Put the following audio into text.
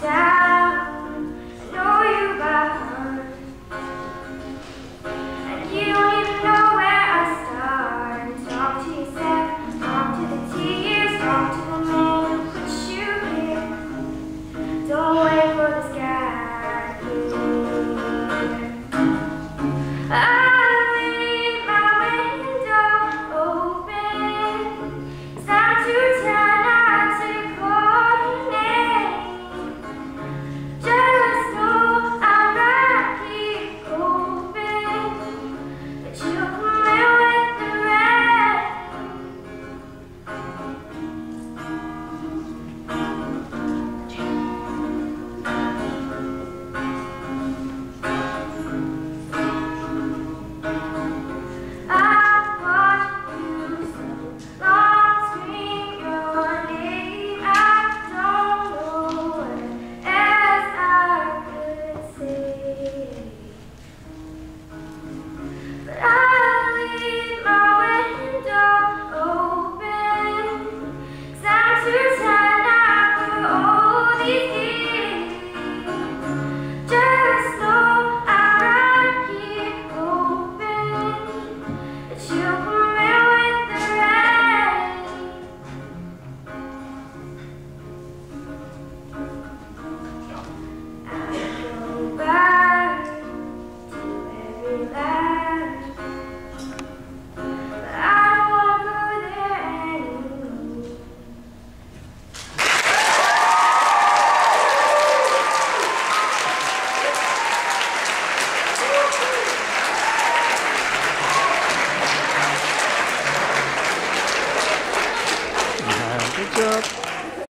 Down. Good job.